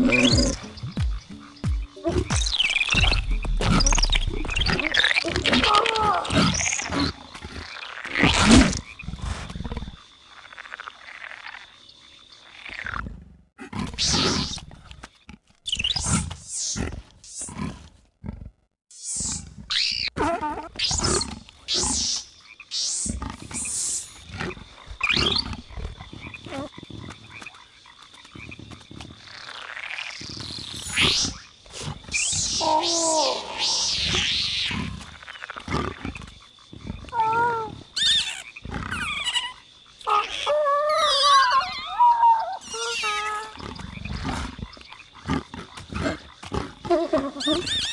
Mm-hmm. Oh! Ha ha ha ha!